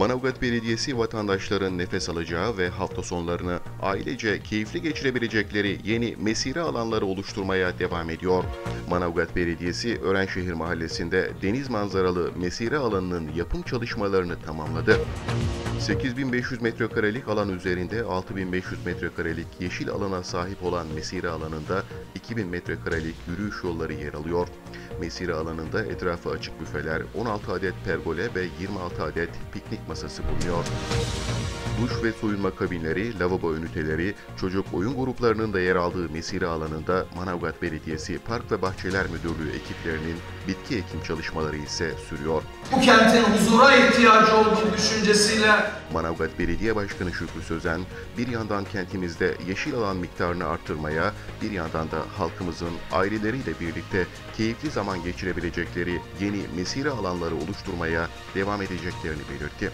Manavgat Belediyesi vatandaşların nefes alacağı ve hafta sonlarını ailece keyifli geçirebilecekleri yeni mesire alanları oluşturmaya devam ediyor. Manavgat Belediyesi Örenşehir Mahallesi'nde deniz manzaralı mesire alanının yapım çalışmalarını tamamladı. 8500 metrekarelik alan üzerinde 6500 metrekarelik yeşil alana sahip olan mesire alanında 2000 metrekarelik yürüyüş yolları yer alıyor. Mesire alanında etrafı açık büfeler, 16 adet pergole ve 26 adet piknik masası bulunuyor. Duş ve soyunma kabinleri, lavabo üniteleri, çocuk oyun gruplarının da yer aldığı mesire alanında Manavgat Belediyesi Park ve Bahçeler Müdürlüğü ekiplerinin bitki ekim çalışmaları ise sürüyor. bu kentin huzura ihtiyacı olduğu düşüncesiyle Manavgat Belediye Başkanı Şükrü Sözen, bir yandan kentimizde yeşil alan miktarını arttırmaya, bir yandan da halkımızın aileleriyle birlikte keyifli zaman geçirebilecekleri yeni mesire alanları oluşturmaya devam edeceklerini belirtti.